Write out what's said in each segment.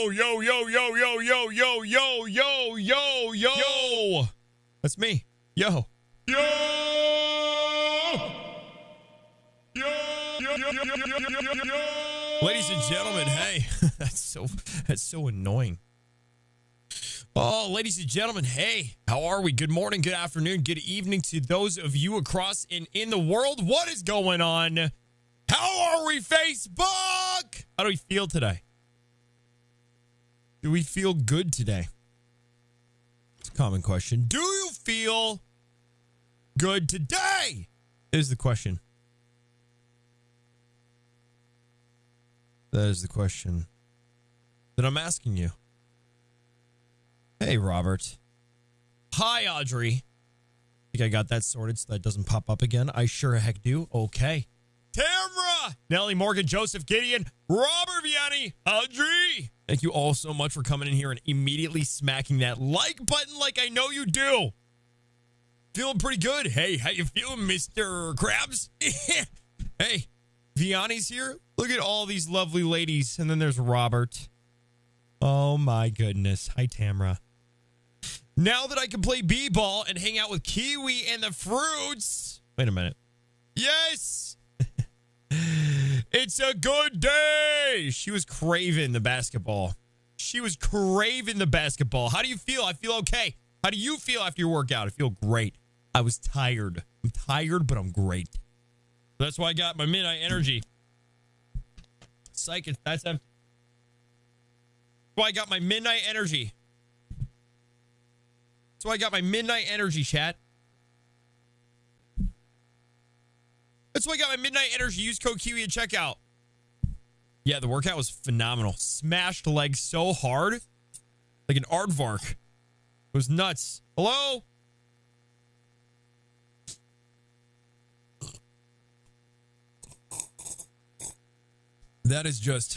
Yo, yo, yo, yo, yo, yo, yo, yo, yo, yo, yo. That's me. Yo. Yo. Yo. Yo. Yo. Yo. Yo. Yo. Ladies and gentlemen, hey, that's so that's so annoying. Oh, ladies and gentlemen, hey, how are we? Good morning, good afternoon, good evening to those of you across and in the world. What is going on? How are we, Facebook? How do we feel today? Do we feel good today? It's a common question. Do you feel good today? Is the question. That is the question that I'm asking you. Hey, Robert. Hi, Audrey. Think I got that sorted so that doesn't pop up again? I sure heck do. Okay. Tamra, Nellie Morgan, Joseph Gideon, Robert Vianney, Audrey. Thank you all so much for coming in here and immediately smacking that like button like I know you do. Feeling pretty good. Hey, how you feeling, Mr. Krabs? hey, Vianney's here. Look at all these lovely ladies. And then there's Robert. Oh my goodness. Hi, Tamra. Now that I can play b-ball and hang out with Kiwi and the fruits. Wait a minute. Yes. it's a good day. She was craving the basketball. She was craving the basketball. How do you feel? I feel okay. How do you feel after your workout? I feel great. I was tired. I'm tired, but I'm great. That's why I got my midnight energy. Psych, that's why I got my midnight energy. That's why I got my midnight energy, chat. That's why I got my midnight energy. Use code Kiwi at checkout. Yeah, the workout was phenomenal. Smashed legs so hard. Like an aardvark. It was nuts. Hello? That is just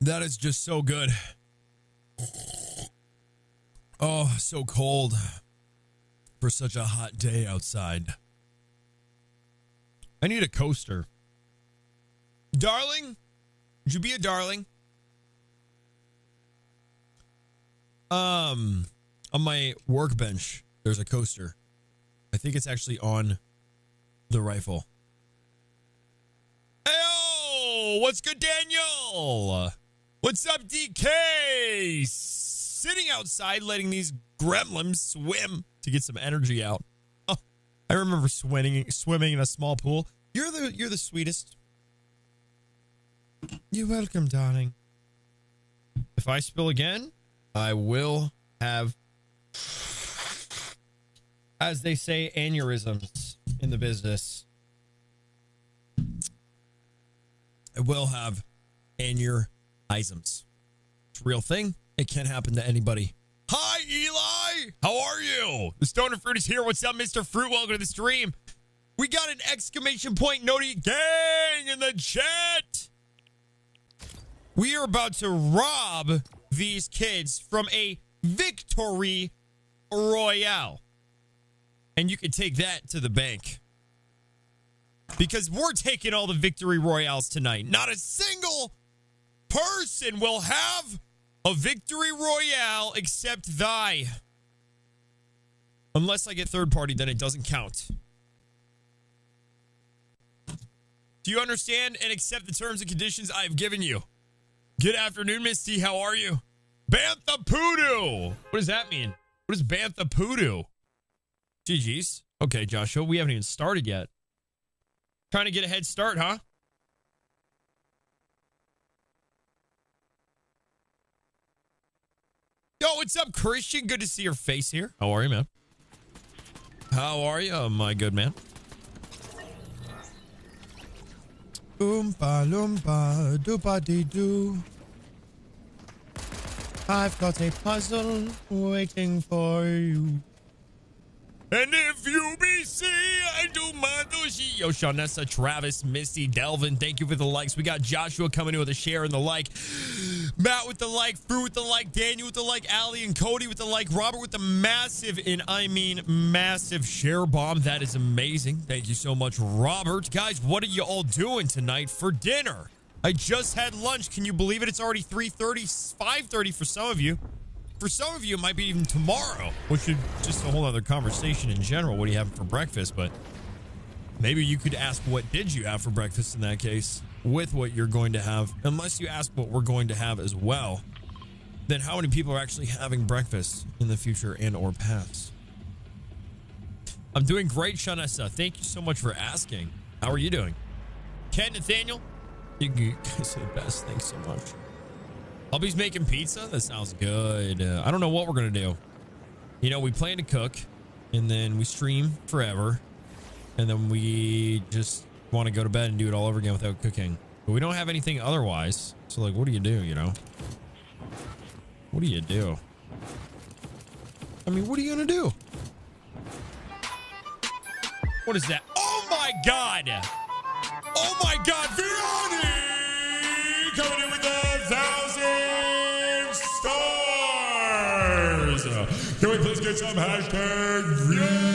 That is just so good. Oh, so cold for such a hot day outside. I need a coaster. Darling, would you be a darling? Um, on my workbench, there's a coaster. I think it's actually on the rifle. Hey, what's good, Daniel? What's up, DK? Sitting outside letting these gremlins swim to get some energy out. Oh, I remember swimming swimming in a small pool. You're the you're the sweetest. You're welcome, darling. If I spill again, I will have as they say aneurysms in the business. I will have aneurysms. It's a real thing. It can happen to anybody. Hi, Eli. How are you? The Stoner Fruit is here. What's up, Mr. Fruit? Welcome to the stream. We got an exclamation point noti gang in the chat. We are about to rob these kids from a victory royale. And you can take that to the bank. Because we're taking all the victory royales tonight. Not a single person will have a victory royale except thy. Unless I get third party, then it doesn't count. Do you understand and accept the terms and conditions I have given you? Good afternoon, Misty. How are you? Bantha Poodoo. What does that mean? What is Bantha Poodoo? GG's. Okay, Joshua, we haven't even started yet. Trying to get a head start, huh? Yo, what's up, Christian? Good to see your face here. How are you, man? How are you, my good man? Oompa loompa doopa dee doo. I've got a puzzle waiting for you. And if you be see, I do my douchey. Yo, Shawnessa, Travis, Misty, Delvin, thank you for the likes. We got Joshua coming in with a share and the like. Matt with the like, Fruit with the like, Daniel with the like, Ali and Cody with the like, Robert with the massive, and I mean massive share bomb. That is amazing. Thank you so much, Robert. Guys, what are you all doing tonight for dinner? I just had lunch. Can you believe it? It's already 3.30, 5.30 for some of you. For some of you, it might be even tomorrow, which is just a whole other conversation in general. What do you have for breakfast? But maybe you could ask, what did you have for breakfast in that case? with what you're going to have, unless you ask what we're going to have as well, then how many people are actually having breakfast in the future and or past? I'm doing great, Shanessa. Thank you so much for asking. How are you doing? Ken, Nathaniel, you guys are the best. Thanks so much. Hubby's making pizza? That sounds good. Uh, I don't know what we're going to do. You know, we plan to cook, and then we stream forever, and then we just want to go to bed and do it all over again without cooking. But we don't have anything otherwise. So like, what do you do, you know? What do you do? I mean, what are you going to do? What is that? Oh my God. Oh my God. Vianney coming in with a please get some hashtag Vianney?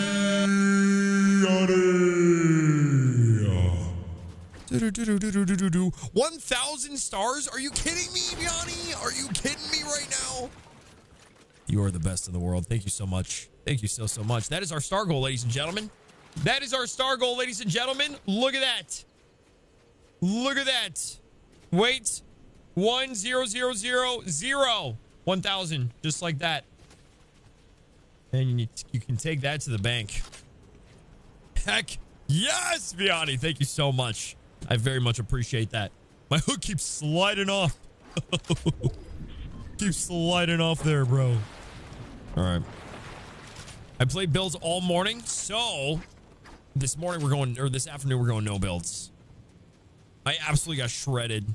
1,000 stars? Are you kidding me, Yanni? Are you kidding me right now? You are the best in the world. Thank you so much. Thank you so, so much. That is our star goal, ladies and gentlemen. That is our star goal, ladies and gentlemen. Look at that. Look at that. Wait. One zero zero zero zero. 1,000. Just like that. And you, you can take that to the bank. Heck yes, Vianney. Thank you so much. I very much appreciate that. My hook keeps sliding off. keeps sliding off there, bro. All right. I played builds all morning, so this morning we're going, or this afternoon we're going no builds. I absolutely got shredded.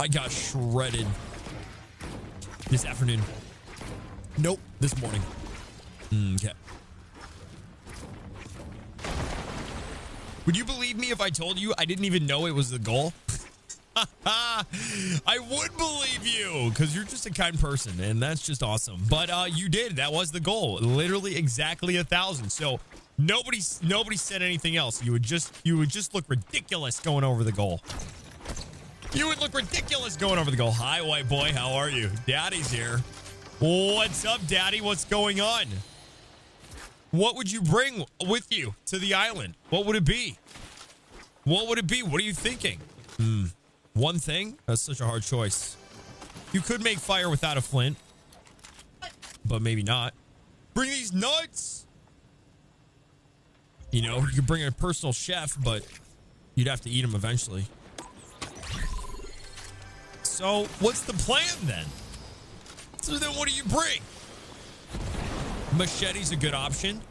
I got shredded this afternoon. Nope, this morning. Mm, okay. Would you believe me if I told you I didn't even know it was the goal? I would believe you because you're just a kind person and that's just awesome. But uh, you did. That was the goal. Literally exactly a thousand. So nobody nobody said anything else. You would just you would just look ridiculous going over the goal. You would look ridiculous going over the goal. Hi, white boy. How are you? Daddy's here. What's up, Daddy? What's going on? What would you bring with you to the island? What would it be? What would it be? What are you thinking? Hmm. One thing? That's such a hard choice. You could make fire without a flint, but maybe not. Bring these nuts! You know, you could bring a personal chef, but you'd have to eat them eventually. So, what's the plan then? So then what do you bring? Machete's a good option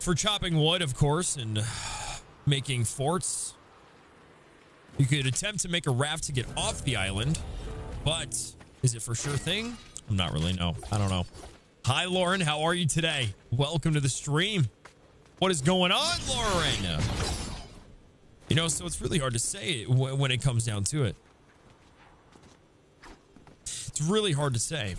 for chopping wood, of course, and making forts. You could attempt to make a raft to get off the island, but is it for sure thing? I'm not really no. I don't know. Hi, Lauren. How are you today? Welcome to the stream. What is going on, Lauren? You know, so it's really hard to say when it comes down to it. It's really hard to say.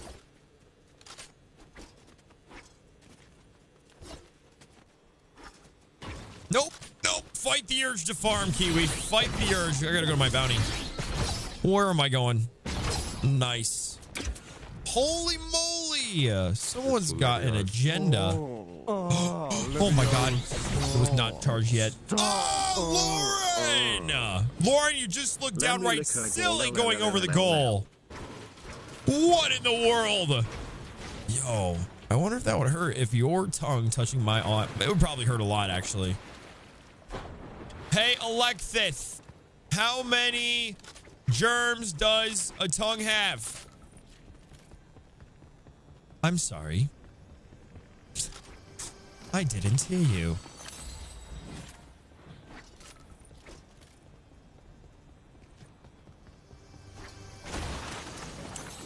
Nope. Nope. Fight the urge to farm, Kiwi. Fight the urge. I gotta go to my bounty. Where am I going? Nice. Holy moly! Uh, someone's got an agenda. oh my god. It was not charged yet. Oh, Lauren! Lauren, you just looked downright silly going over the goal. What in the world? Yo, I wonder if that would hurt if your tongue touching my arm. It would probably hurt a lot, actually. Hey, Alexis, how many germs does a tongue have? I'm sorry. I didn't hear you.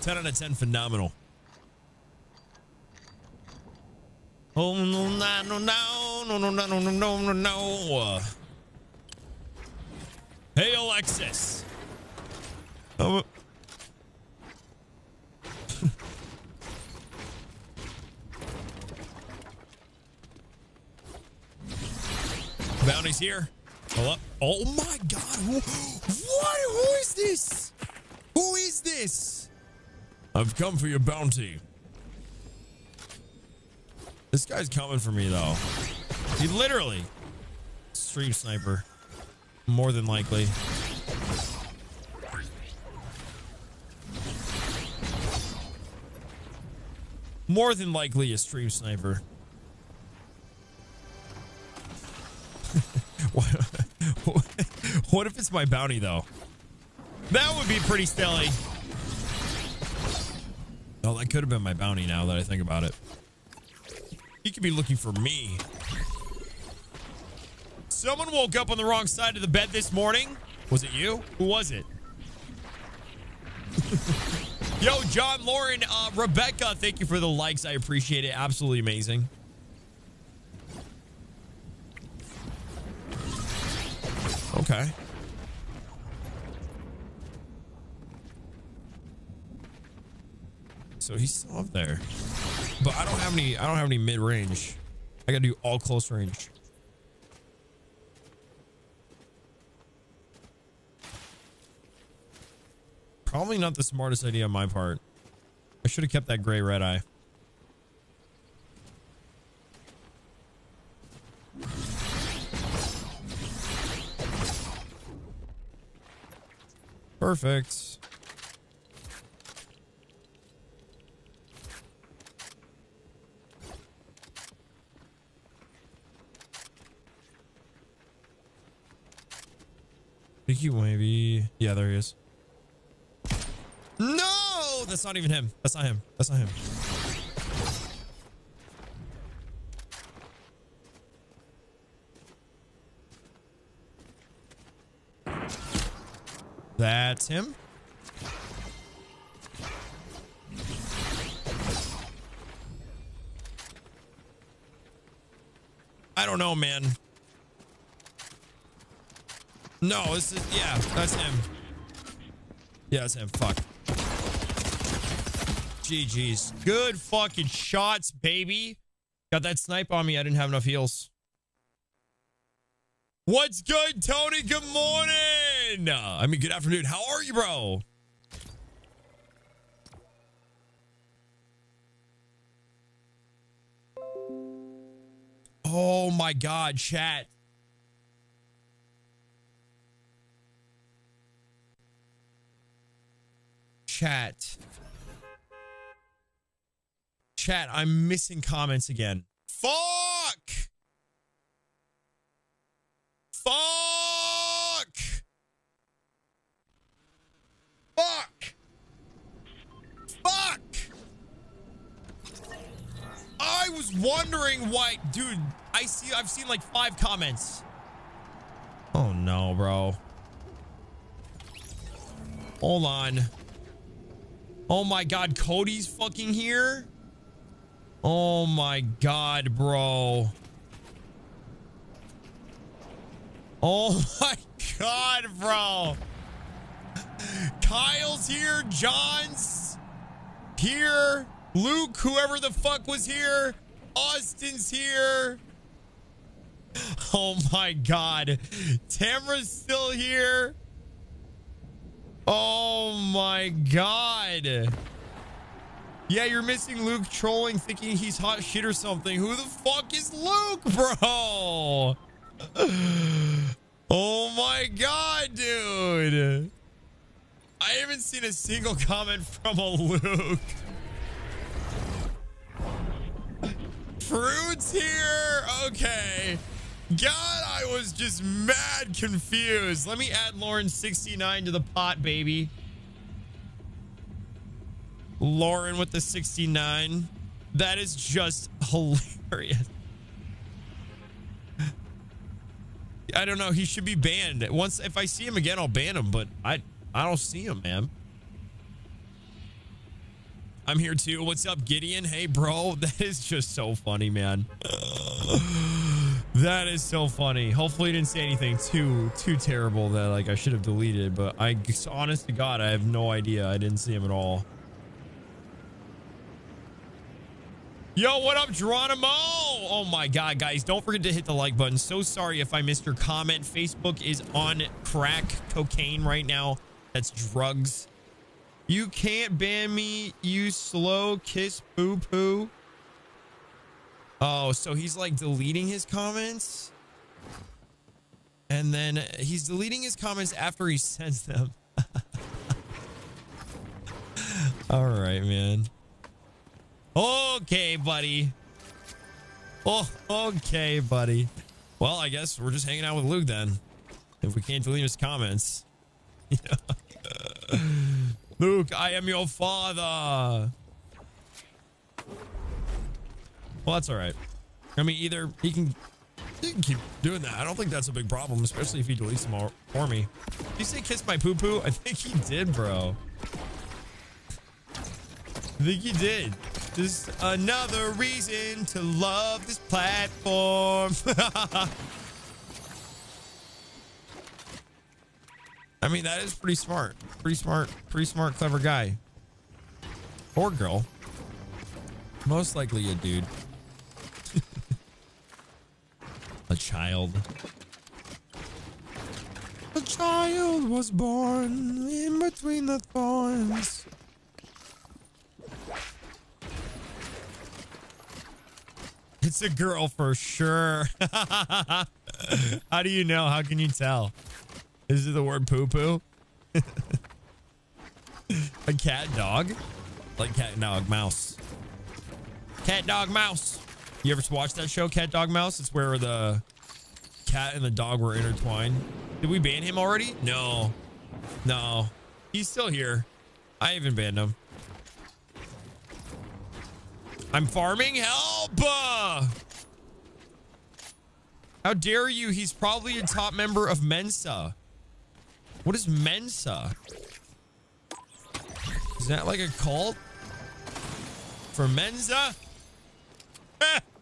Ten out of ten, phenomenal. Oh no no no no no no no no no no no. Hey Alexis. Oh. Bounty's here. Hello? Oh my god. Who, what? Who is this? Who is this? I've come for your bounty. This guy's coming for me though. He literally stream sniper. More than likely. More than likely a stream sniper. what, what if it's my bounty though? That would be pretty silly. Oh, that could have been my bounty now that I think about it. He could be looking for me. Someone woke up on the wrong side of the bed this morning. Was it you? Who was it? Yo, John, Lauren, uh, Rebecca, thank you for the likes. I appreciate it. Absolutely amazing. Okay. So he's still up there. But I don't have any I don't have any mid range. I gotta do all close range. Probably not the smartest idea on my part. I should have kept that gray red eye. Perfect. think maybe. Yeah, there he is. No, that's not even him. That's not him. That's not him. That's him. I don't know, man. No, this is yeah, that's him. Yeah, that's him. Fuck. GG's. Good fucking shots, baby. Got that snipe on me. I didn't have enough heals. What's good, Tony? Good morning. I mean, good afternoon. How are you, bro? Oh my god, chat. Chat. Chat, I'm missing comments again. Fuck! Fuck! Fuck! Fuck! I was wondering why, dude. I see. I've seen like five comments. Oh no, bro. Hold on. Oh my god, Cody's fucking here? Oh my god, bro. Oh my god, bro. Kyle's here, John's here, Luke, whoever the fuck was here, Austin's here. Oh my god. Tamara's still here. Oh my god. Yeah, you're missing Luke trolling, thinking he's hot shit or something. Who the fuck is Luke, bro? Oh my god, dude. I haven't seen a single comment from a Luke. Fruits here? Okay. God, I was just mad confused. Let me add Lauren 69 to the pot, baby. Lauren with the 69. That is just hilarious. I don't know. He should be banned. Once if I see him again, I'll ban him, but I I don't see him, man. I'm here too. What's up, Gideon? Hey, bro. That is just so funny, man. That is so funny. Hopefully, you didn't say anything too too terrible that like I should have deleted. But I, honest to God, I have no idea. I didn't see him at all. Yo, what up, Geronimo? Oh my God, guys, don't forget to hit the like button. So sorry if I missed your comment. Facebook is on crack cocaine right now. That's drugs. You can't ban me, you slow kiss poo poo. Oh, so he's like deleting his comments? And then he's deleting his comments after he sends them. All right, man. Okay, buddy. Oh, okay, buddy. Well, I guess we're just hanging out with Luke then. If we can't delete his comments. Luke, I am your father. Well, that's all right. I mean, either he can, he can keep doing that. I don't think that's a big problem, especially if he deletes them all for me. Did you say kiss my poo poo? I think he did, bro. I think he did. Just another reason to love this platform. I mean, that is pretty smart. Pretty smart, pretty smart, clever guy. Or girl. Most likely a dude. A child. A child was born in between the thorns. It's a girl for sure. How do you know? How can you tell? Is it the word poo poo? a cat dog? Like cat dog mouse. Cat dog mouse. You ever watch that show, Cat Dog Mouse? It's where the cat and the dog were intertwined. Did we ban him already? No. No. He's still here. I haven't banned him. I'm farming. Help! How dare you? He's probably a top member of Mensa. What is Mensa? Is that like a cult? For Mensa?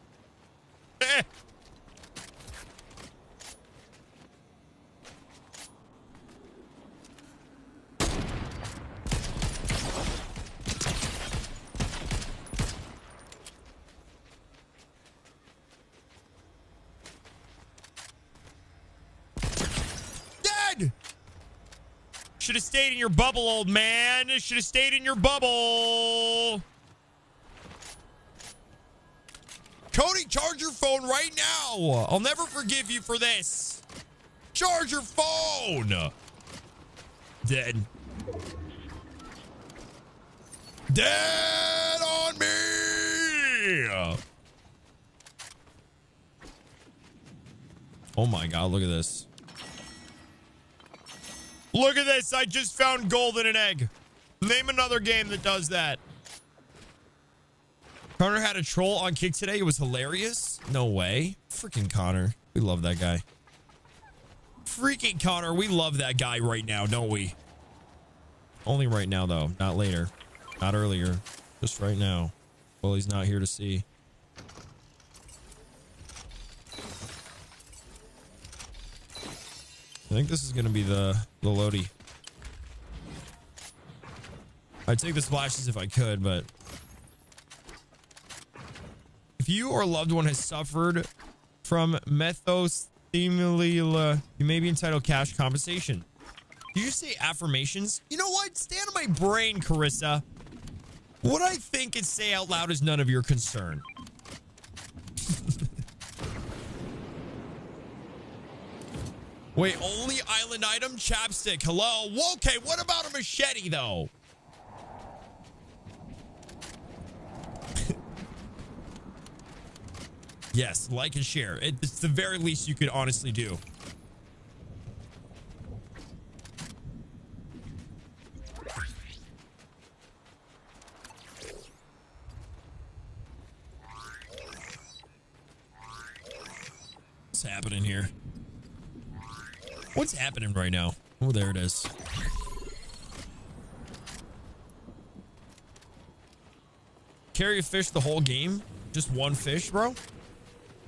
Should have stayed in your bubble, old man. Should have stayed in your bubble. Phone right now. I'll never forgive you for this. Charge your phone. Dead. Dead on me. Oh my God, look at this. Look at this. I just found gold in an egg. Name another game that does that. Connor had a troll on kick today. It was hilarious. No way. Freaking Connor. We love that guy. Freaking Connor. We love that guy right now, don't we? Only right now, though. Not later. Not earlier. Just right now. Well, he's not here to see. I think this is going to be the, the Lodi. I'd take the splashes if I could, but... If you or a loved one has suffered from methostimulila, you may be entitled cash compensation. Did you say affirmations? You know what? Stay out of my brain, Carissa. What I think and say out loud is none of your concern. Wait, only island item? Chapstick. Hello? Okay, what about a machete, though? Yes, like and share. It's the very least you could honestly do. What's happening here? What's happening right now? Oh, there it is. Carry a fish the whole game? Just one fish, bro?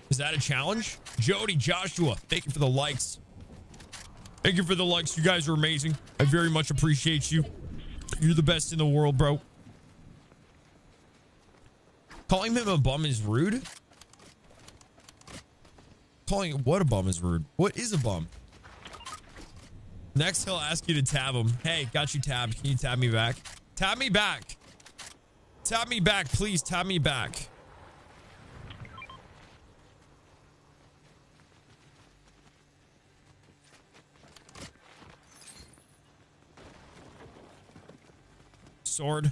Is that a challenge? Jody, Joshua, thank you for the likes. Thank you for the likes. You guys are amazing. I very much appreciate you. You're the best in the world, bro. Calling him a bum is rude. Calling what a bum is rude. What is a bum? Next, he'll ask you to tab him. Hey, got you tabbed. Can you tab me back? Tab me back. Tab me back, please. Tab me back. Sword.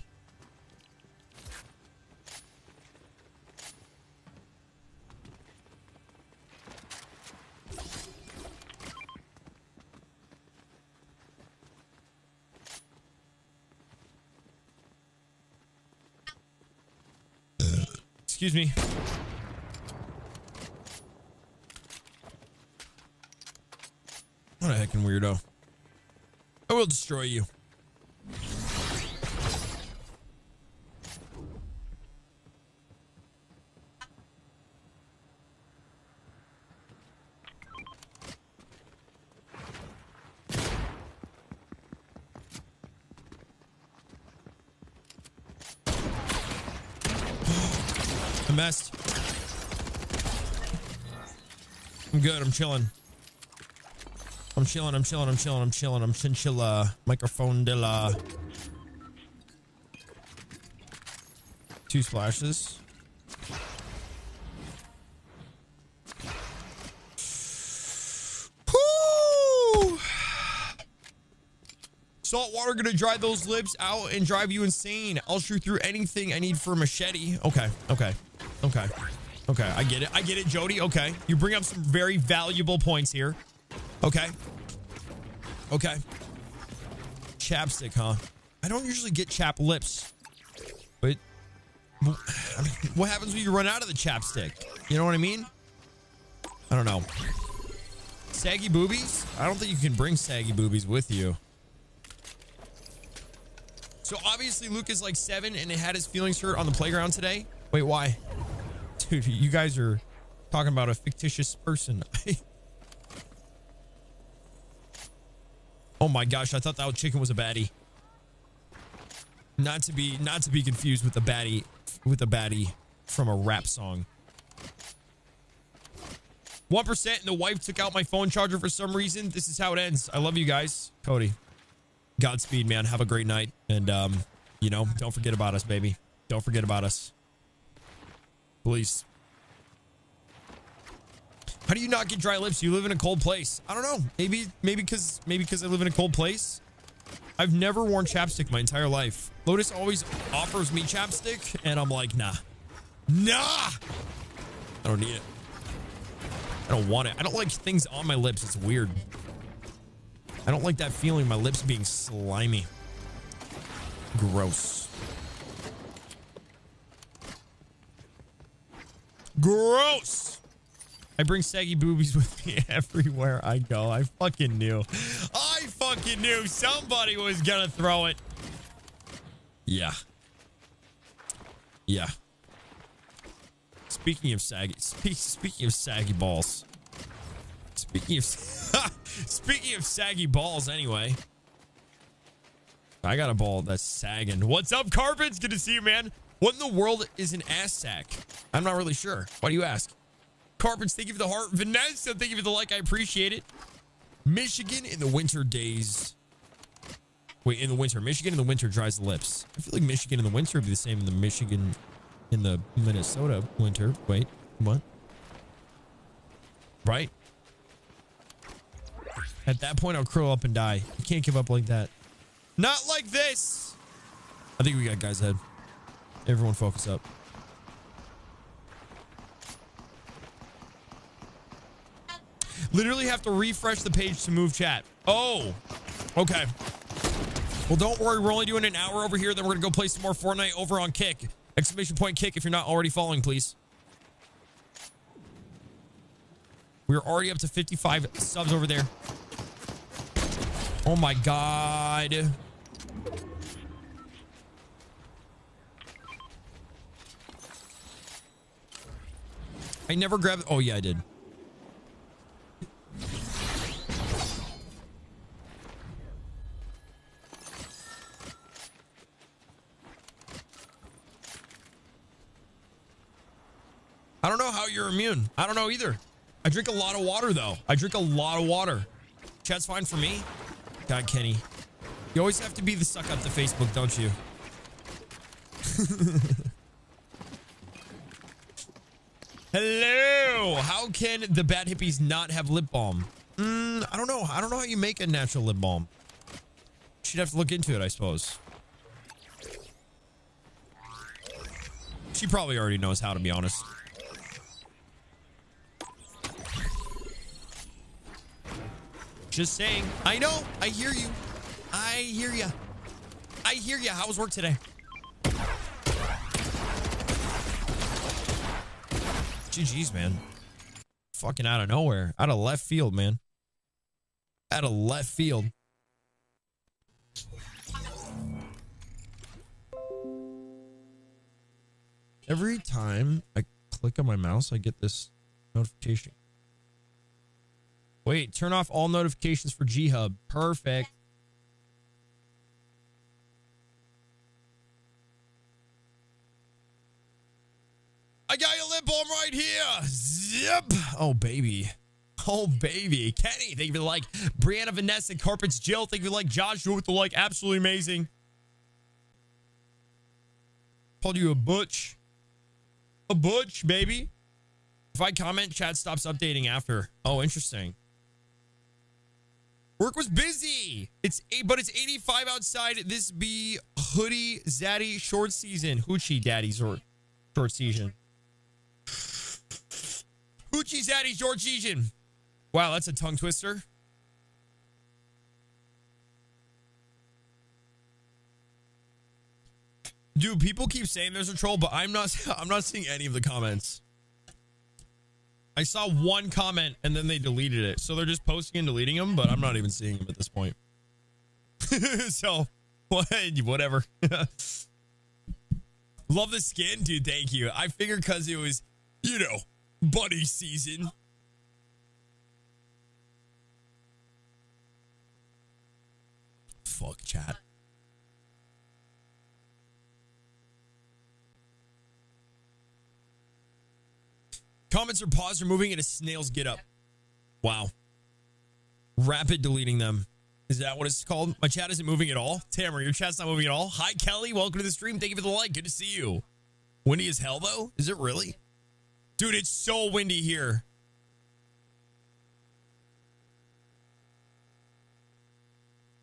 Excuse me. What a heckin' weirdo. I will destroy you. I'm good. I'm chilling. I'm chilling. I'm chilling. I'm chilling. I'm chilling. I'm chinchilla. Microphone de la. Two splashes. Salt water gonna dry those lips out and drive you insane. I'll shoot through anything I need for a machete. Okay, okay, okay, okay. I get it. I get it, Jody. Okay, you bring up some very valuable points here. Okay, okay. Chapstick, huh? I don't usually get chap lips, but I mean, what happens when you run out of the chapstick? You know what I mean? I don't know. Saggy boobies? I don't think you can bring saggy boobies with you. So obviously Luke is like seven and it had his feelings hurt on the playground today. Wait, why? Dude, you guys are talking about a fictitious person. oh my gosh, I thought that chicken was a baddie. Not to be not to be confused with a baddie with a baddie from a rap song. 1% and the wife took out my phone charger for some reason. This is how it ends. I love you guys. Cody. Godspeed, man. Have a great night. And, um, you know, don't forget about us, baby. Don't forget about us. Please. How do you not get dry lips? You live in a cold place. I don't know. Maybe, maybe because, maybe because I live in a cold place. I've never worn chapstick my entire life. Lotus always offers me chapstick, and I'm like, nah. Nah! I don't need it. I don't want it. I don't like things on my lips. It's weird. I don't like that feeling, my lips being slimy. Gross. Gross! I bring saggy boobies with me everywhere I go. I fucking knew. I fucking knew somebody was gonna throw it. Yeah. Yeah. Speaking of saggy, spe speaking of saggy balls. Speaking of speaking of saggy balls, anyway. I got a ball that's sagging. What's up, Carpets? Good to see you, man. What in the world is an ass sack? I'm not really sure. Why do you ask? Carpets, thank you for the heart. Vanessa, thank you for the like. I appreciate it. Michigan in the winter days. Wait, in the winter. Michigan in the winter dries the lips. I feel like Michigan in the winter would be the same in the Michigan in the Minnesota winter. Wait, what? Right? At that point, I'll curl up and die. You can't give up like that. Not like this. I think we got guys ahead. Everyone focus up. Literally have to refresh the page to move chat. Oh, okay. Well, don't worry. We're only doing an hour over here. Then we're going to go play some more Fortnite over on Kick. Exclamation point Kick if you're not already following, please. We're already up to 55 subs over there. Oh my god. I never grabbed. Oh, yeah, I did. I don't know how you're immune. I don't know either. I drink a lot of water, though. I drink a lot of water. Chat's fine for me. God, Kenny. You always have to be the suck up to Facebook, don't you? Hello. How can the bad hippies not have lip balm? Mm, I don't know. I don't know how you make a natural lip balm. She'd have to look into it, I suppose. She probably already knows how, to be honest. Just saying. I know. I hear you. I hear you. I hear you. How was work today? GG's, man. Fucking out of nowhere. Out of left field, man. Out of left field. Every time I click on my mouse, I get this notification. Wait, turn off all notifications for G Hub. Perfect. Balm right here. Zip. Oh, baby. Oh, baby. Kenny, thank you for the like. Brianna, Vanessa, Carpets, Jill, thank you for the like. Joshua with the like. Absolutely amazing. Called you a butch. A butch, baby. If I comment, chat stops updating after. Oh, interesting. Work was busy. It's eight, but it's 85 outside. This be hoodie zaddy short season. Hoochie daddy's or short season. Hoochie zaddy short season. Wow, that's a tongue twister. Dude, people keep saying there's a troll, but I'm not I'm not seeing any of the comments. I saw one comment and then they deleted it. So they're just posting and deleting them, but I'm not even seeing them at this point. so, whatever. Love the skin, dude. Thank you. I figured because it was, you know, buddy season. Fuck chat. Comments are paused or moving at a snail's get up. Wow. Rapid deleting them. Is that what it's called? My chat isn't moving at all. Tamara, your chat's not moving at all. Hi, Kelly. Welcome to the stream. Thank you for the like. Good to see you. Windy as hell, though? Is it really? Dude, it's so windy here.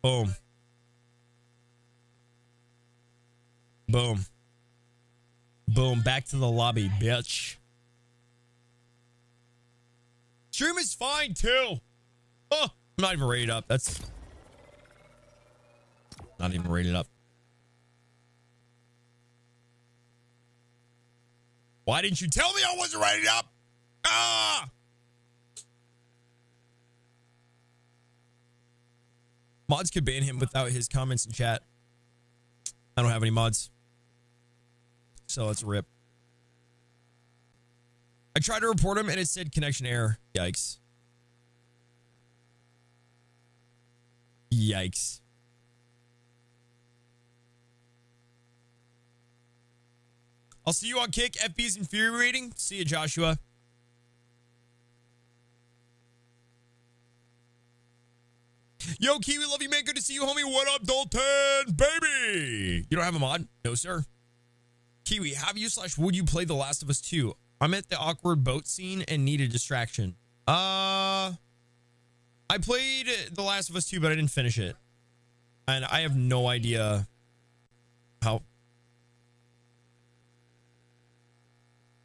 Boom. Boom. Boom. Back to the lobby, bitch. Stream is fine too. Oh, I'm not even rated up. That's not even rated up. Why didn't you tell me I wasn't rated up? Ah! Mods could ban him without his comments in chat. I don't have any mods. So let's rip. I tried to report him and it said connection error. Yikes. Yikes. I'll see you on kick. FB's infuriating. See you, Joshua. Yo, Kiwi, love you, man. Good to see you, homie. What up, Dalton? Baby. You don't have a mod? No, sir. Kiwi, have you slash would you play The Last of Us 2? I'm at the awkward boat scene and need a distraction. Uh, I played The Last of Us 2, but I didn't finish it. And I have no idea how.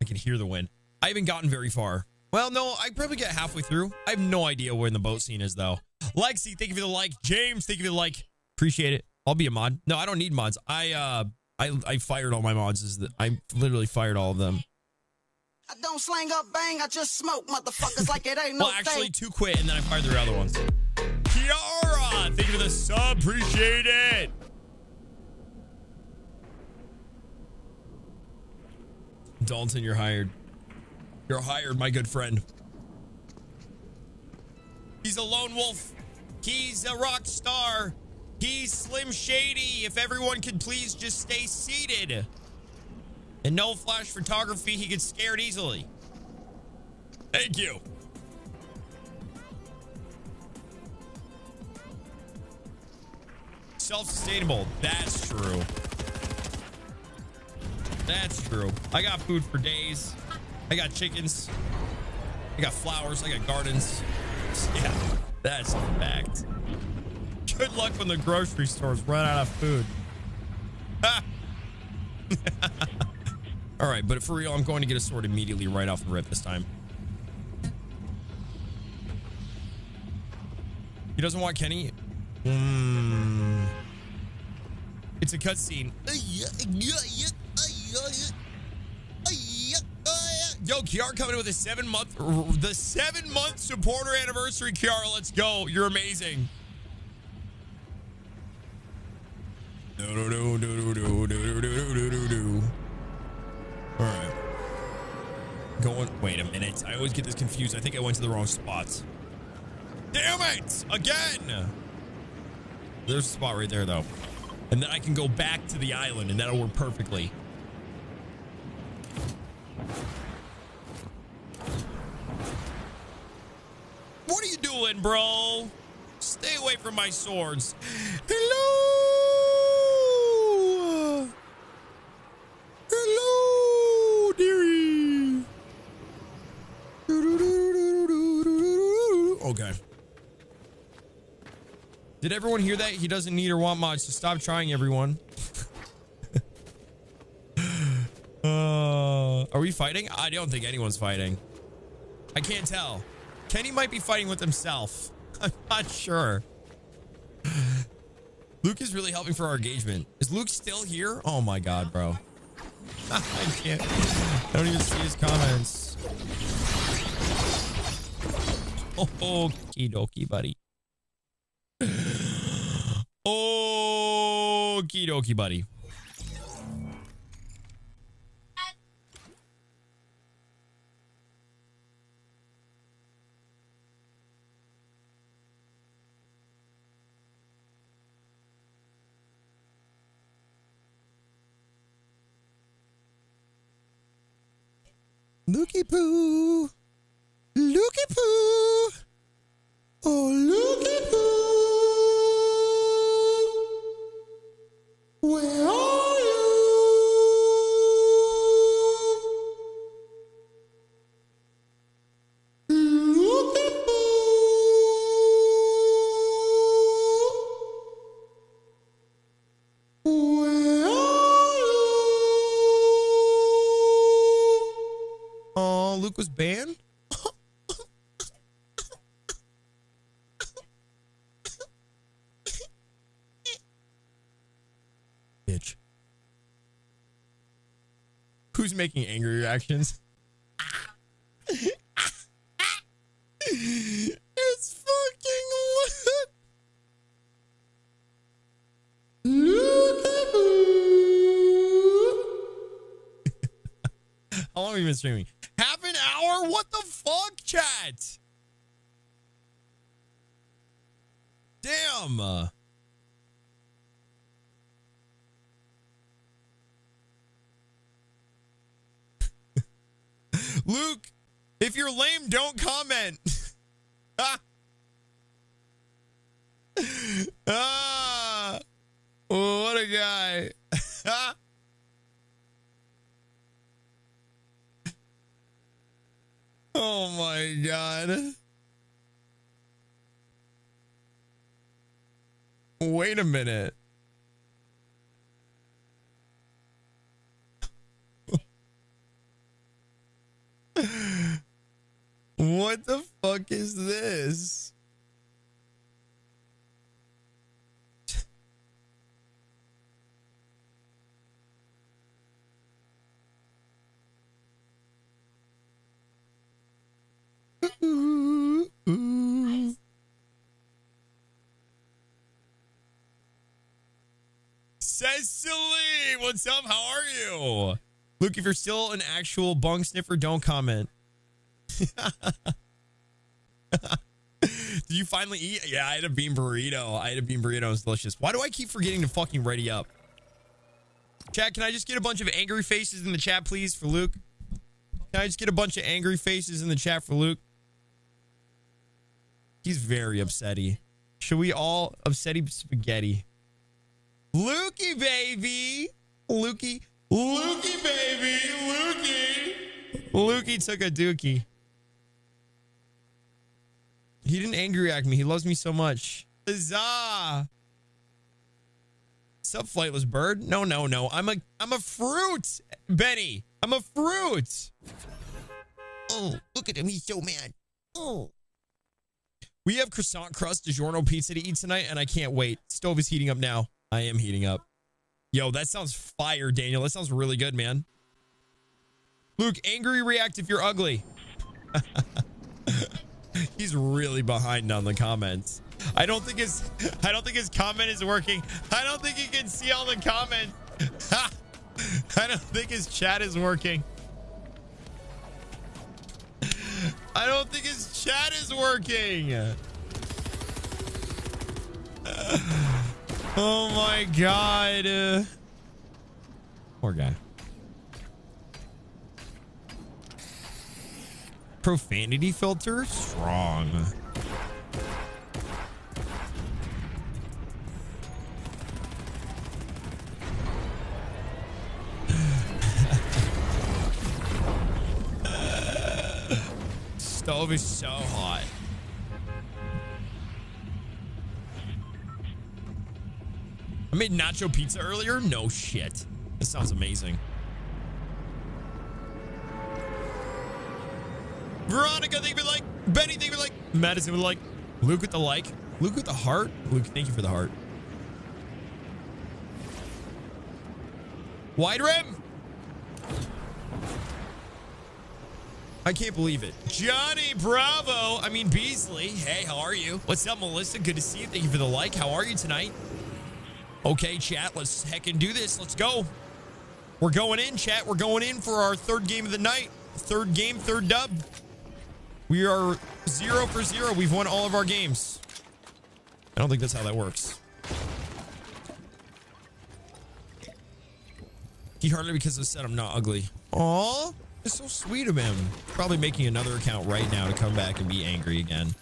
Can hear the wind. I haven't gotten very far. Well, no, I probably get halfway through. I have no idea where in the boat scene is, though. Lexi, thank you for the like. James, thank you for the like. Appreciate it. I'll be a mod. No, I don't need mods. I uh, I I fired all my mods. Is that I literally fired all of them. I don't slang up bang, I just smoke motherfuckers like it ain't no Well, actually, thing. two quit, and then I fired the other ones. Kiara, thank you for the sub. Appreciate it. Dalton, you're hired. You're hired, my good friend. He's a lone wolf. He's a rock star. He's Slim Shady. If everyone could please just stay seated. And no flash photography, he gets scared easily. Thank you. Self-sustainable. That's true. That's true. I got food for days. I got chickens. I got flowers. I got gardens. Yeah, that's a fact. Good luck when the grocery stores run out of food. All right, but for real, I'm going to get a sword immediately right off the rip this time. He doesn't want Kenny. Mm. It's a cutscene. Yo, Kiara coming in with a seven month, the seven month supporter anniversary. Kiara, let's go. You're amazing. No, no, no, no, no, no, no, no, no. All right. Going. Wait a minute. I always get this confused. I think I went to the wrong spots. Damn it! Again. There's a spot right there, though, and then I can go back to the island, and that'll work perfectly. What are you doing, bro? Stay away from my swords. Hello. Hello, dearie. Okay. Did everyone hear that? He doesn't need or want mods, so stop trying, everyone. Are we fighting? I don't think anyone's fighting. I can't tell. Kenny might be fighting with himself. I'm not sure. Luke is really helping for our engagement. Is Luke still here? Oh my god, bro. I can't. I don't even see his comments. Oh, okie dokie, buddy. Okie dokie, buddy. Looky poo. Looky poo. Oh, looky poo. Where are you? Luke was banned? Bitch. Who's making angry reactions? it's fucking Luke. How long have you been streaming? Half an hour? What the fuck, chat? Damn. uh. Luke, if you're lame, don't comment. ah, what a guy. Oh my god. Wait a minute. what the fuck is this? Cecily, what's up? How are you? Luke, if you're still an actual bung sniffer, don't comment. Did you finally eat? Yeah, I had a bean burrito. I had a bean burrito. It was delicious. Why do I keep forgetting to fucking ready up? Chat, can I just get a bunch of angry faces in the chat, please, for Luke? Can I just get a bunch of angry faces in the chat for Luke? He's very upsetty. Should we all upsetty spaghetti? Lukey, baby. Lukey. Lukey, baby. Lukey. Lukey took a dookie. He didn't angry react me. He loves me so much. Huzzah. Sup, flightless bird? No, no, no. I'm a I'm a fruit, Benny. I'm a fruit. Oh, look at him. He's so mad. Oh. We have croissant crust DiGiorno pizza to eat tonight, and I can't wait. Stove is heating up now. I am heating up. Yo, that sounds fire, Daniel. That sounds really good, man. Luke, angry react if you're ugly. He's really behind on the comments. I don't think his I don't think his comment is working. I don't think he can see all the comments. I don't think his chat is working. I don't think his chat is working. Oh my god. Poor guy. Profanity filter? Strong. Stove is so hot. I made nacho pizza earlier? No shit. This sounds amazing. Veronica, thank you for like. Benny, thank you for like. Madison the like. Luke with the like. Luke with the heart. Luke, thank you for the heart. Wide rim. I can't believe it. Johnny Bravo. I mean, Beasley. Hey, how are you? What's up, Melissa? Good to see you. Thank you for the like. How are you tonight? Okay, chat, let's heckin' do this. Let's go. We're going in, chat. We're going in for our third game of the night. Third game, third dub. We are zero for zero. We've won all of our games. I don't think that's how that works. He hardly because I said I'm not ugly. Aw, it's so sweet of him. Probably making another account right now to come back and be angry again.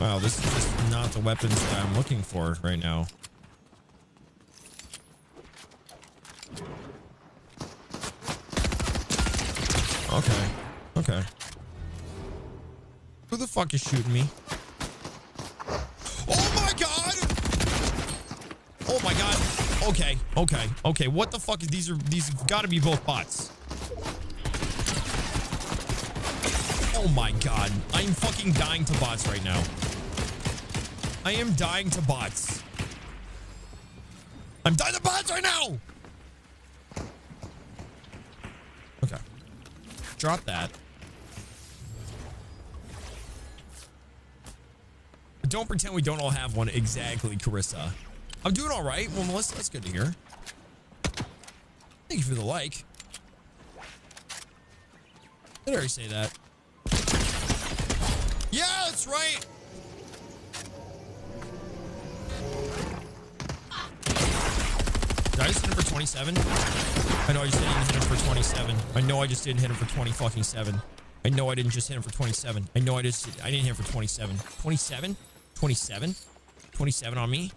Wow, this is just not the weapons that I'm looking for right now. Okay. Okay. Who the fuck is shooting me? Oh my god! Oh my god. Okay. Okay. Okay. What the fuck is these are these got to be both bots. Oh my god. I'm fucking dying to bots right now. I am dying to bots. I'm dying to bots right now. Okay. Drop that. But don't pretend we don't all have one exactly, Carissa. I'm doing all right. Well, Melissa, that's good to hear. Thank you for the like. Did I already say that? Yeah, that's right. Did I just hit him for 27? I know I just didn't hit him for 27. I know I just didn't hit him for 20 fucking 7. I know I didn't just hit him for 27. I know I just I didn't hit him for 27. 27? 27? 27 on me?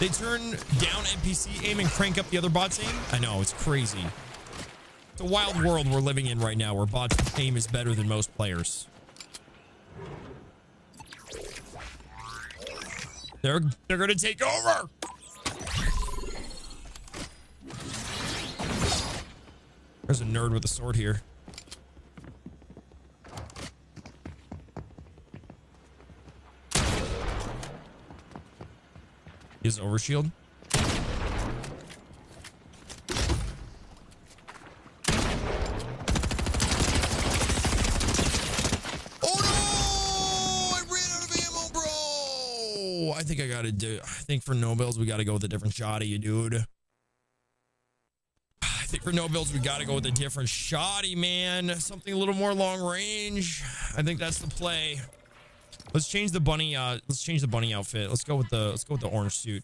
They turn down NPC aim and crank up the other bot's aim? I know, it's crazy. It's a wild world we're living in right now where bots aim is better than most players. They're they're gonna take over. There's a nerd with a sword here. Is overshield? Gotta do. I think for no bills we gotta go with a different shot of you, dude. I think for no bills we gotta go with a different shotty, man. Something a little more long range. I think that's the play. Let's change the bunny. Uh, let's change the bunny outfit. Let's go with the. Let's go with the orange suit.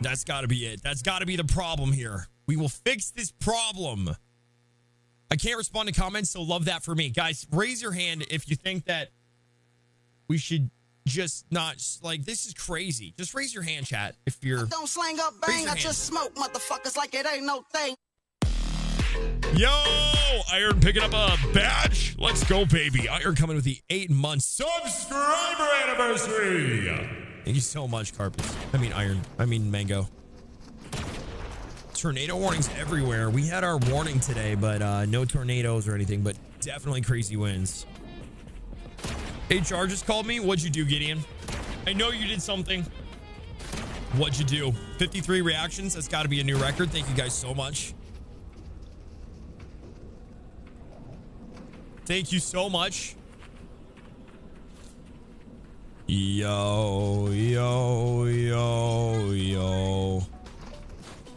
That's got to be it. That's got to be the problem here. We will fix this problem. I can't respond to comments, so love that for me, guys. Raise your hand if you think that we should just not like this is crazy. Just raise your hand, chat. If you're Don't slang up bang, I just smoke motherfuckers like it ain't no thing. Yo, Iron picking up a badge. Let's go, baby. Iron coming with the eight month subscriber anniversary. Thank you so much, Carpet. I mean, Iron. I mean, Mango. Tornado warnings everywhere. We had our warning today, but uh, no tornadoes or anything, but definitely crazy winds. HR just called me. What'd you do, Gideon? I know you did something. What'd you do? 53 reactions. That's got to be a new record. Thank you guys so much. Thank you so much. Yo, yo, yo, yo.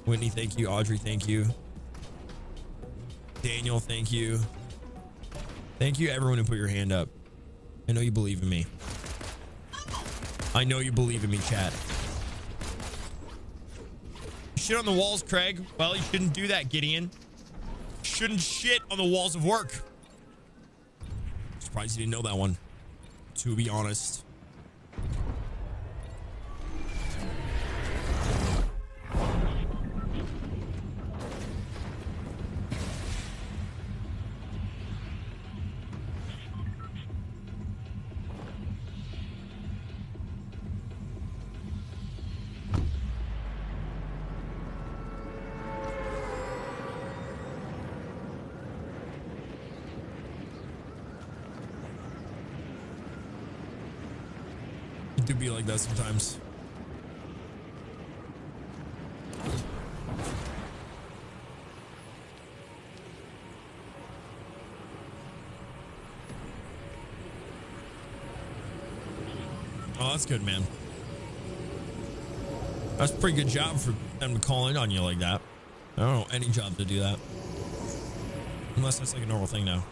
Whitney, thank you. Audrey, thank you. Daniel, thank you. Thank you, everyone who put your hand up. I know you believe in me. I know you believe in me, chat. Shit on the walls, Craig. Well, you shouldn't do that, Gideon. Shouldn't shit on the walls of work. Surprised you didn't know that one. To be honest. That sometimes. Oh, that's good, man. That's a pretty good job for them to call in on you like that. I don't know any job to do that. Unless that's like a normal thing now.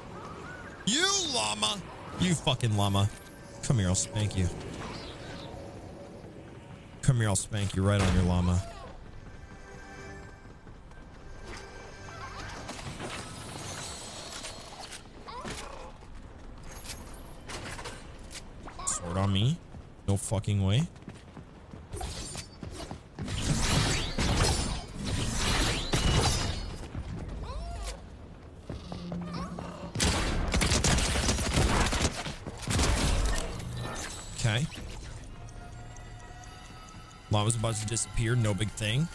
You llama! You fucking llama. Come here, I'll spank you. Come here, I'll spank you right on your llama. Sword on me? No fucking way. About to disappear. No big thing.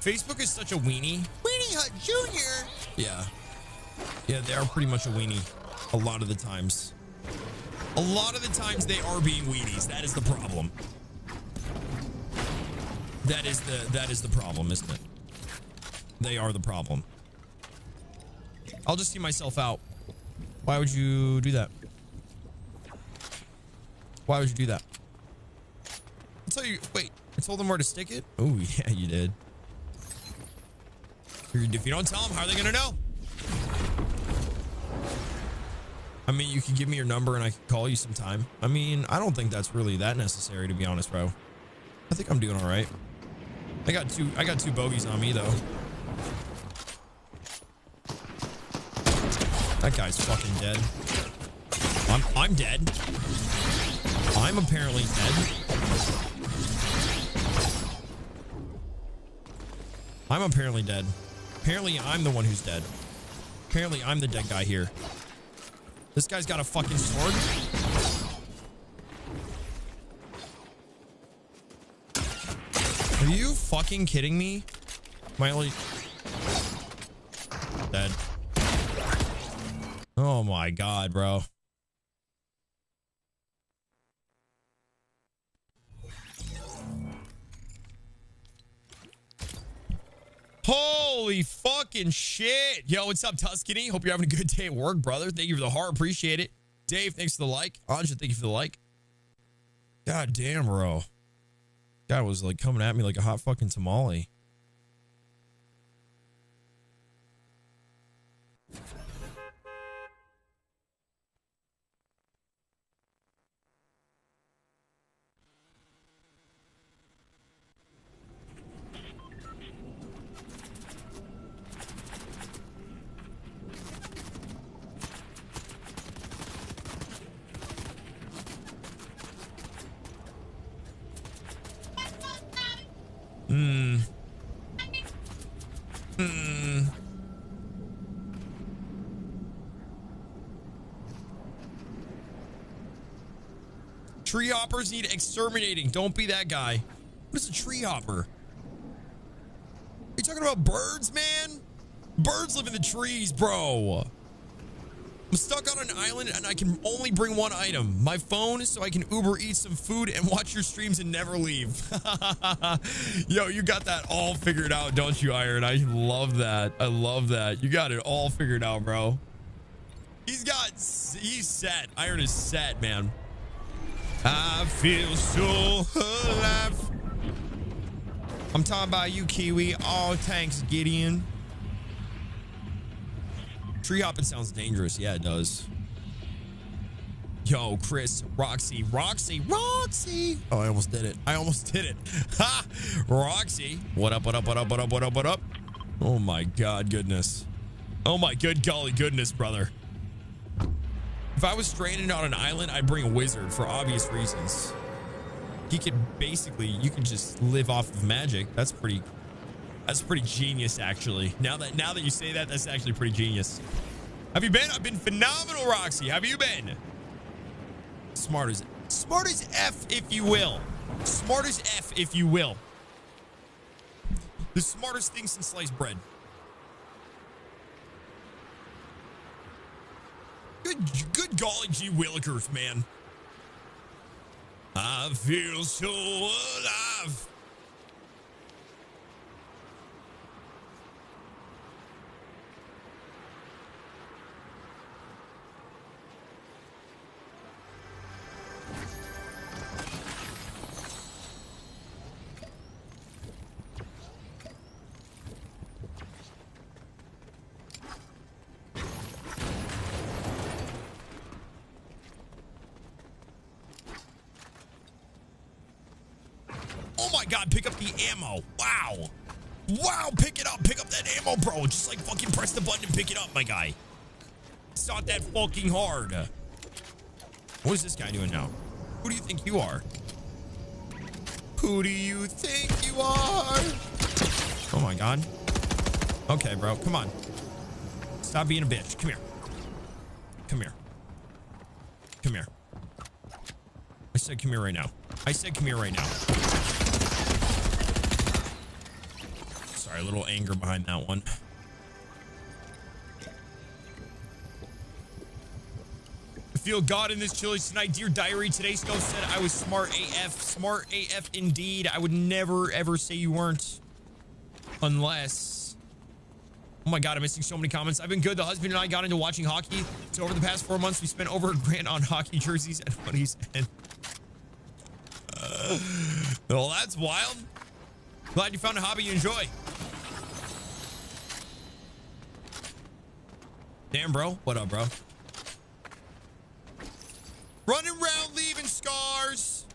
Facebook is such a weenie. Weenie Hut Junior. Yeah. Yeah, they are pretty much a weenie. A lot of the times. A lot of the times they are being weenies. That is the problem. That is the that is the problem, isn't it? They are the problem. I'll just see myself out. Why would you do that? Why would you do that? Tell you, wait, told them where to stick it? Oh, yeah, you did. If you don't tell them, how are they going to know? I mean, you could give me your number and I could call you sometime. I mean, I don't think that's really that necessary, to be honest, bro. I think I'm doing all right. I got two. I got two bogeys on me though. That guy's fucking dead. I'm I'm dead. I'm apparently dead. I'm apparently dead. Apparently I'm the one who's dead. Apparently I'm the dead guy here. This guy's got a fucking sword. Are you fucking kidding me? My only dead. Oh my god, bro. Fucking shit. Yo, what's up, Tuscany? Hope you're having a good day at work, brother. Thank you for the heart. Appreciate it. Dave, thanks for the like. Anja, thank you for the like. God damn, bro. Guy was like coming at me like a hot fucking tamale. Hmm. Hmm. Tree hoppers need exterminating. Don't be that guy. What is a tree hopper? Are you talking about birds, man? Birds live in the trees, bro. I'm stuck on an island and I can only bring one item my phone so I can Uber eat some food and watch your streams and never leave. Yo, you got that all figured out, don't you, Iron? I love that. I love that. You got it all figured out, bro. He's got, he's set. Iron is set, man. I feel so alive. I'm talking about you, Kiwi. Oh, thanks, Gideon. Tree hopping sounds dangerous. Yeah, it does. Yo, Chris, Roxy, Roxy, Roxy. Oh, I almost did it. I almost did it. Ha! Roxy. What up, what up, what up, what up, what up, what up? Oh my god, goodness. Oh my good golly goodness, brother. If I was stranded on an island, I'd bring a wizard for obvious reasons. He could basically, you can just live off of magic. That's pretty that's pretty genius, actually. Now that now that you say that, that's actually pretty genius. Have you been? I've been phenomenal, Roxy. Have you been? Smart as smart as F, if you will. Smart as F, if you will. The smartest thing since sliced bread. Good, good golly gee willikers, man. I feel so alive. God, pick up the ammo. Wow. Wow, pick it up. Pick up that ammo, bro. Just like fucking press the button and pick it up, my guy. It's not that fucking hard. What is this guy doing now? Who do you think you are? Who do you think you are? Oh my god. Okay, bro. Come on. Stop being a bitch. Come here. Come here. Come here. I said come here right now. I said come here right now. Sorry, a little anger behind that one. Feel God in this chili tonight. Dear diary, today Snow said I was smart AF. Smart AF indeed. I would never ever say you weren't. Unless. Oh my God, I'm missing so many comments. I've been good. The husband and I got into watching hockey. So over the past four months, we spent over a grand on hockey jerseys and hoodies. And uh, well, that's wild. Glad you found a hobby you enjoy. Damn, bro. What up, bro? Running around leaving scars.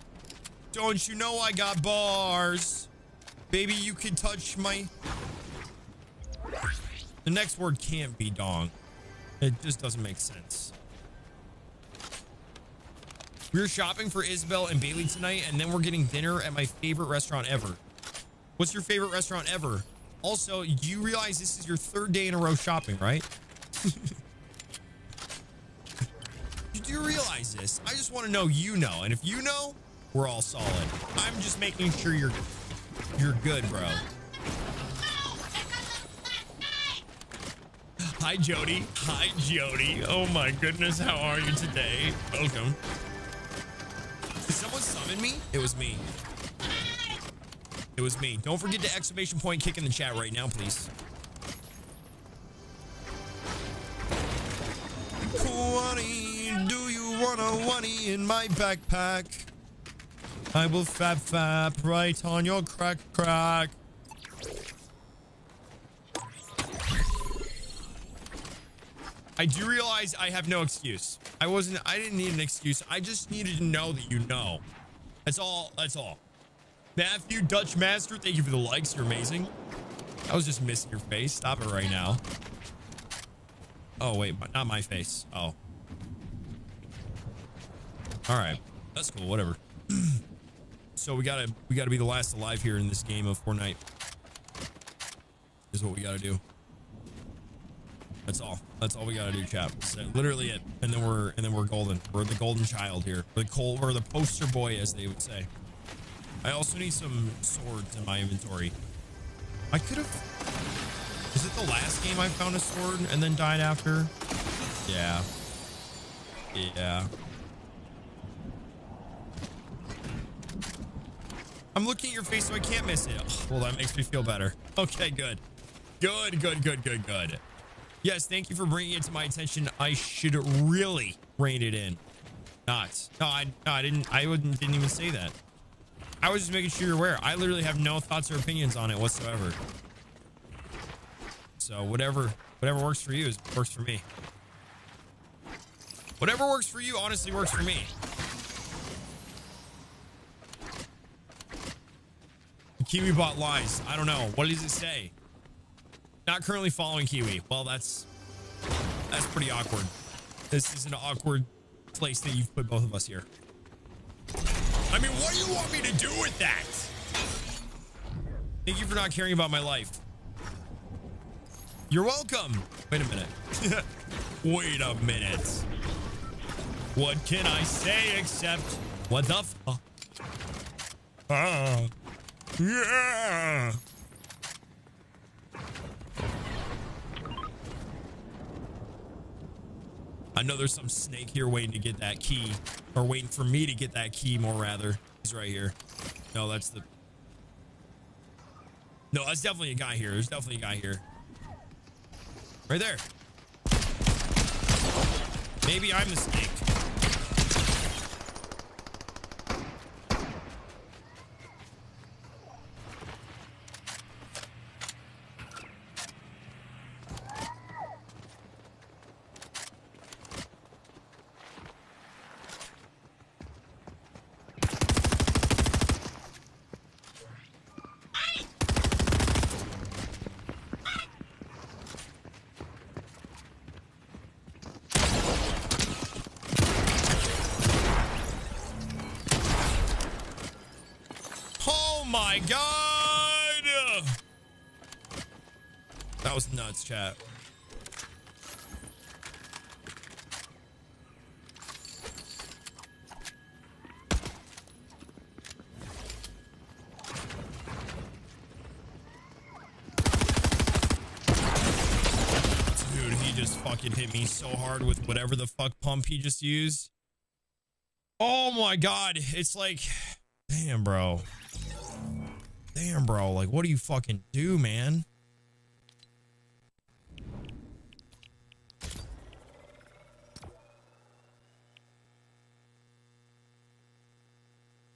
Don't you know I got bars? Baby, you can touch my... The next word can't be dong. It just doesn't make sense. We were shopping for Isabel and Bailey tonight, and then we're getting dinner at my favorite restaurant ever. What's your favorite restaurant ever? Also, you realize this is your third day in a row shopping, right? You realize this. I just want to know you know. And if you know, we're all solid. I'm just making sure you're you're good, bro. Hi, Jody. Hi, Jody. Oh my goodness, how are you today? Welcome. Did someone summon me? It was me. It was me. Don't forget to exclamation point kick in the chat right now, please. Want a wani in my backpack? I will fap fap right on your crack crack. I do realize I have no excuse. I wasn't I didn't need an excuse. I just needed to know that you know. That's all. That's all. Matthew Dutch Master, thank you for the likes. You're amazing. I was just missing your face. Stop it right now. Oh wait, not my face. Oh. All right. That's cool. Whatever. so we gotta we gotta be the last alive here in this game of Fortnite. Is what we gotta do. That's all. That's all we gotta do, chap. Literally it. And then we're and then we're golden. We're the golden child here. The cold. We're the poster boy, as they would say. I also need some swords in my inventory. I could have. Is it the last game I found a sword and then died after? Yeah. Yeah. I'm looking at your face so I can't miss it. Oh, well, that makes me feel better. Okay, good. Good, good, good, good, good. Yes, thank you for bringing it to my attention. I should really rein it in. Not. No, I, no, I didn't. I wouldn't, didn't even say that. I was just making sure you're aware. I literally have no thoughts or opinions on it whatsoever. So whatever, whatever works for you is works for me. Whatever works for you, honestly, works for me. Kiwi bot lies. I don't know. What does it say? Not currently following Kiwi. Well, that's that's pretty awkward. This is an awkward place that you've put both of us here. I mean, what do you want me to do with that? Thank you for not caring about my life. You're welcome. Wait a minute. Wait a minute. What can I say except what the fuck? Ah. Yeah. I know there's some snake here waiting to get that key. Or waiting for me to get that key, more rather. He's right here. No, that's the... No, that's definitely a guy here. There's definitely a guy here. Right there. Maybe I'm the snake. Oh my god! That was nuts, chat. Dude, he just fucking hit me so hard with whatever the fuck pump he just used. Oh my god, it's like, damn, bro. Damn, bro. Like, what do you fucking do, man?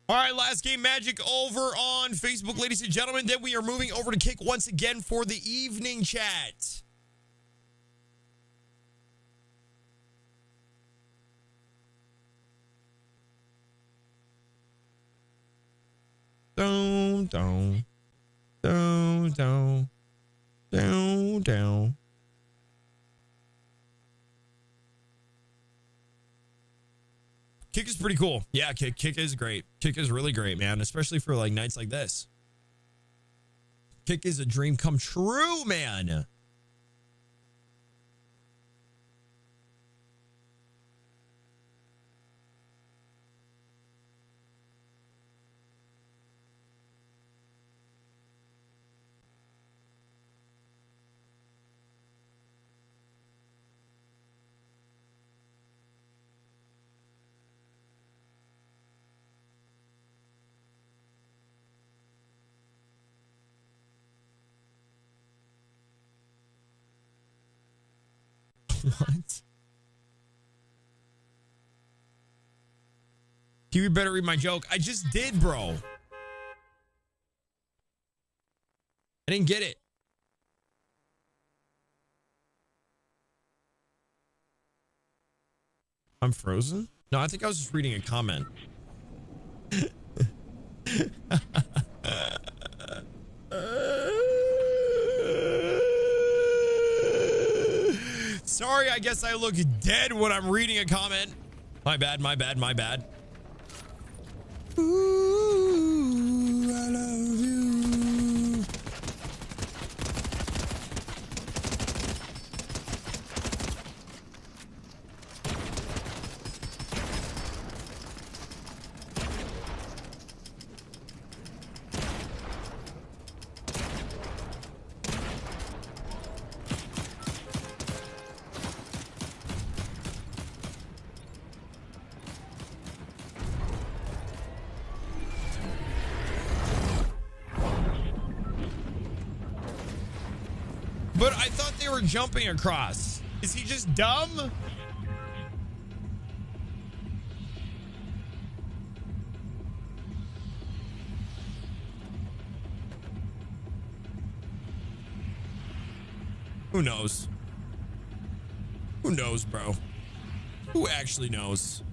All right, last game magic over on Facebook, ladies and gentlemen. Then we are moving over to kick once again for the evening chat. Down, down, down, down, down, down. Kick is pretty cool. Yeah, kick kick is great. Kick is really great, man, especially for like nights like this. Kick is a dream come true, man. What? You better read my joke. I just did, bro. I didn't get it. I'm frozen? No, I think I was just reading a comment. Sorry, I guess I look dead when I'm reading a comment. My bad, my bad, my bad. Ooh, But I thought they were jumping across. Is he just dumb? Who knows? Who knows, bro? Who actually knows?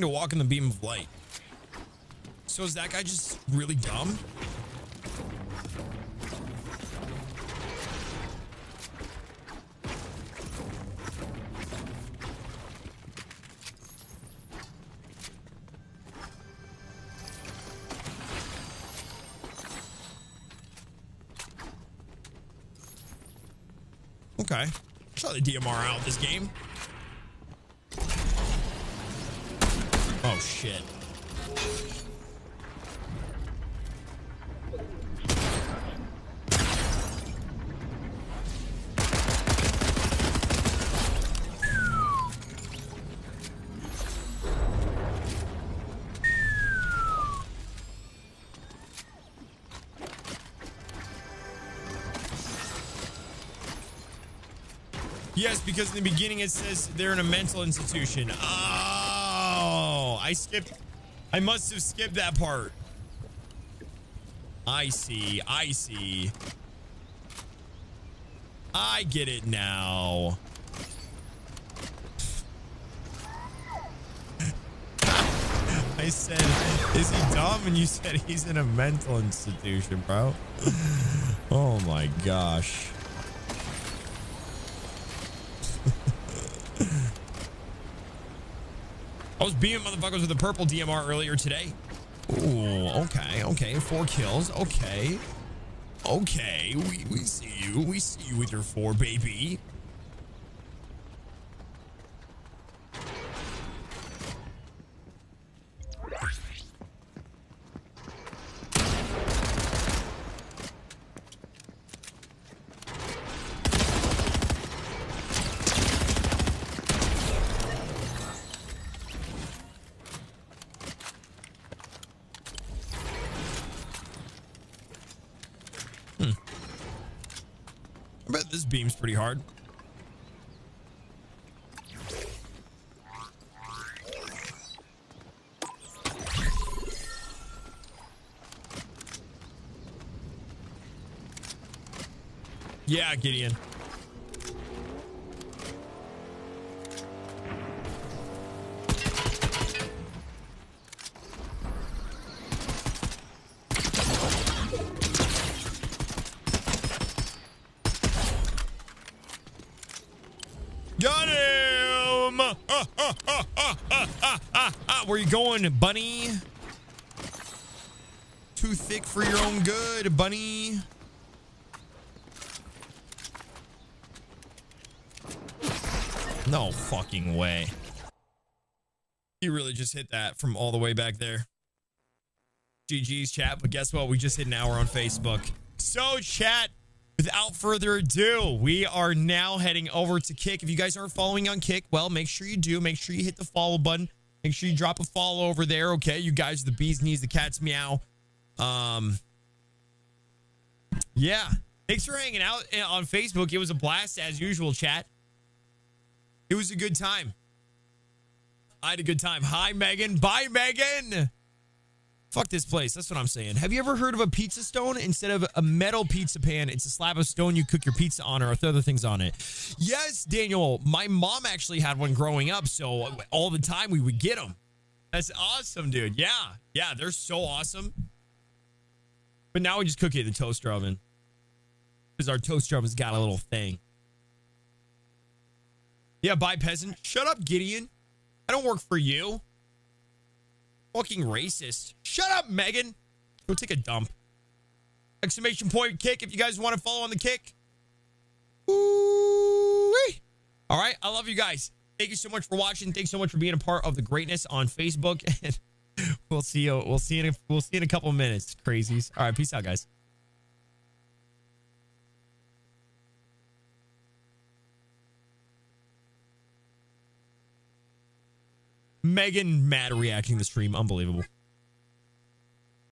To walk in the beam of light. So is that guy just really dumb? Okay. Try the DMR out this game. Shit. Yes, because in the beginning it says they're in a mental institution. Oh, I skipped. I must have skipped that part. I see. I see. I get it now. I said, is he dumb? And you said he's in a mental institution, bro. Oh my gosh. I was beaming motherfuckers with a purple DMR earlier today. Ooh, okay, okay. Four kills. Okay. Okay. We, we see you. We see you with your four, baby. I bet this beam's pretty hard. Yeah, Gideon. Got him! Ah, ah, ah. Where you going, bunny? Too thick for your own good, bunny. No fucking way. You really just hit that from all the way back there. GG's chat, but guess what? We just hit an hour on Facebook. So, chat, without further ado, we are now heading over to Kick. If you guys aren't following on Kick, well, make sure you do. Make sure you hit the follow button. Make sure you drop a follow over there, okay? You guys are the bee's knees, the cat's meow. Um, yeah. Thanks for hanging out eh, on Facebook. It was a blast as usual, chat. It was a good time. I had a good time. Hi, Megan. Bye, Megan. Fuck this place. That's what I'm saying. Have you ever heard of a pizza stone? Instead of a metal pizza pan, it's a slab of stone you cook your pizza on or throw other things on it. Yes, Daniel. My mom actually had one growing up, so all the time we would get them. That's awesome, dude. Yeah. Yeah, they're so awesome. But now we just cook it in the toaster oven. Because our toaster oven's got a little thing. Yeah, bye, peasant. Shut up, Gideon. I don't work for you. Fucking racist. Shut up, Megan. Go take a dump. Exclamation point kick if you guys want to follow on the kick. Ooh-wee. All right. I love you guys. Thank you so much for watching. Thanks so much for being a part of the greatness on Facebook. And we'll see you. We'll see you in a, we'll see you in a couple minutes. Crazies. All right. Peace out, guys. Megan mad reacting the stream. Unbelievable.